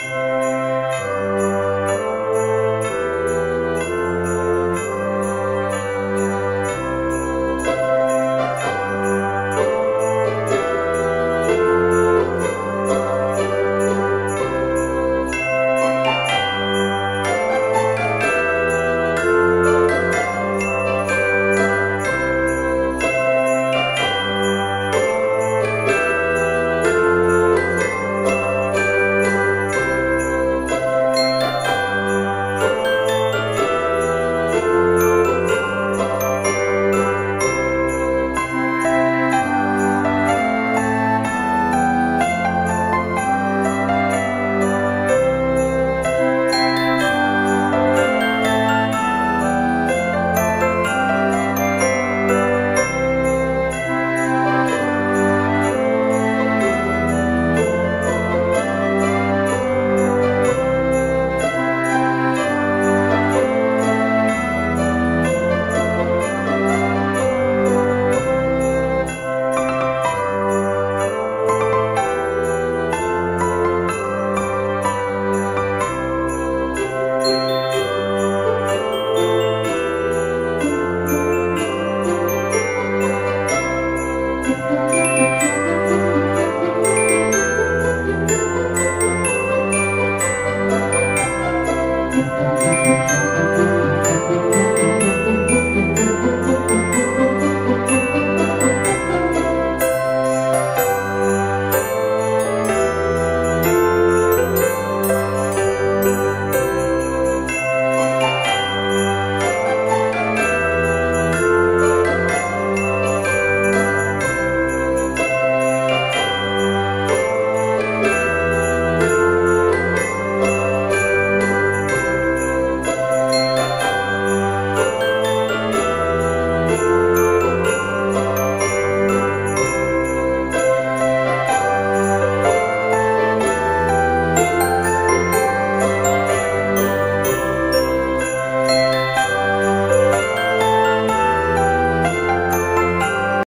Música Música